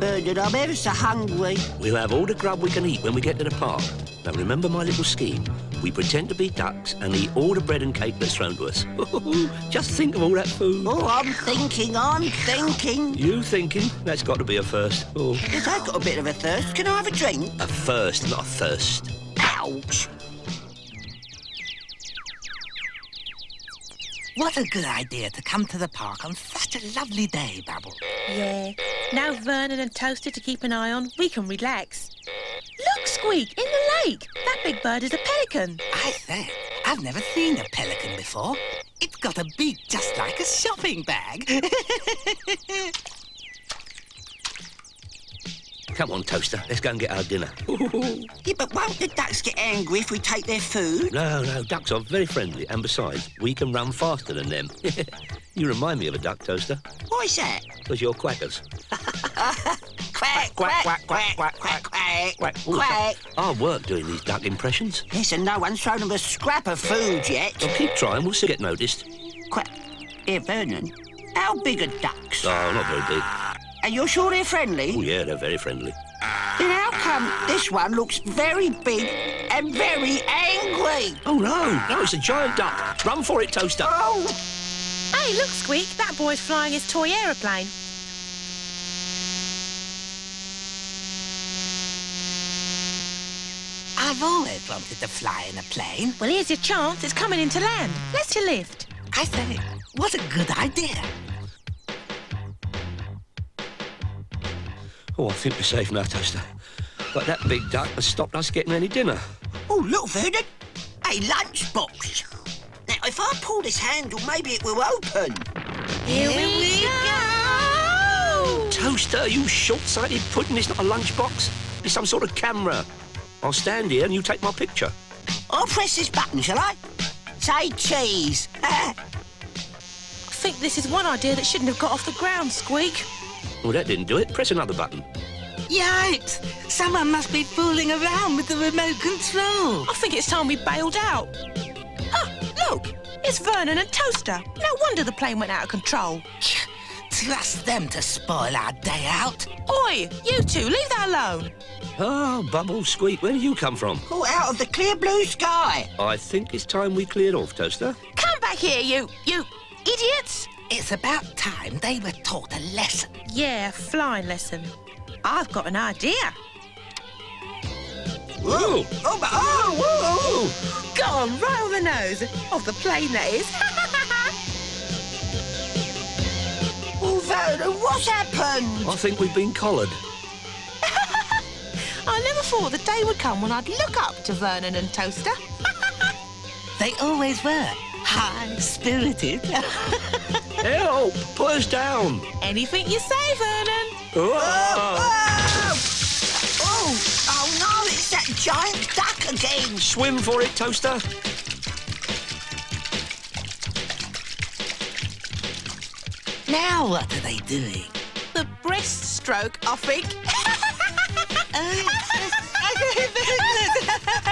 Bernard, I'm ever so hungry. We'll have all the grub we can eat when we get to the park. Now remember my little scheme. We pretend to be ducks and eat all the bread and cake that's thrown to us. Just think of all that food. Oh, I'm thinking, I'm thinking. You thinking? That's got to be a first. Oh, Yes, I've got a bit of a thirst. Can I have a drink? a first, not a thirst. Ouch. What a good idea to come to the park on such a lovely day, Bubble. Yeah. Now Vernon and Toaster to keep an eye on, we can relax. Look, Squeak, in the lake. That big bird is a pelican. I say, I've never seen a pelican before. It's got a beak just like a shopping bag. Come on, Toaster. Let's go and get our dinner. Yeah, but won't the ducks get angry if we take their food? No, no, ducks are very friendly, and besides, we can run faster than them. you remind me of a duck, Toaster, Why's that? because you're quackers. Quack, quack, quack, quack, quack, quack, quack, Quack. Quack. Hard work doing these duck impressions. Yes, and no one's thrown them a scrap of food yet. Well, keep trying, we'll still get noticed. Quack. Here, Vernon, how big are ducks? Oh, not very big. And you're sure they're friendly? Oh, yeah, they're very friendly. Then how come this one looks very big and very angry? Oh, no, no, it's a giant duck. Run for it, Toaster. Oh, Hey, look, Squeak, that boy's flying his toy aeroplane. I've always wanted to fly in a plane. Well, here's your chance. It's coming into land. Let's your lift. I say, what a good idea. Oh, I think we're safe now, Toaster. But that big duck has stopped us getting any dinner. oh, look, Vernon. A lunchbox. Now, if I pull this handle, maybe it will open. Here, we, go! Toaster, you short-sighted pudding. It's not a lunchbox. It's some sort of camera. I'll stand here and you take my picture. I'll press this button, shall I? Say cheese. I think this is one idea that shouldn't have got off the ground, Squeak. Well, that didn't do it. Press another button. Yikes! Someone must be fooling around with the remote control. I think it's time we bailed out. Ah, look, it's Vernon and Toaster. No wonder the plane went out of control. Trust them to spoil our day out. Oi, you two, leave that alone. Oh, Bubble, Squeak, where do you come from? Oh, out of the clear blue sky. I think it's time we cleared off, Toaster. Come back here, you, you idiots. It's about time they were taught a lesson. Yeah, flying lesson. I've got an idea. Whoa! Oh, but, oh, whoa, whoa. Go on, right on the nose. Of the plane, that is. Oh, Vernon, what's happened? I think we've been collared. I never thought the day would come when I'd look up to Vernon and Toaster. They always were high spirited. Help! Push down! Anything you say, Vernon. Oh! Oh! Oh, oh no, it's that giant duck again. Swim for it, Toaster. now what are they doing? The breaststroke, I think. Oh,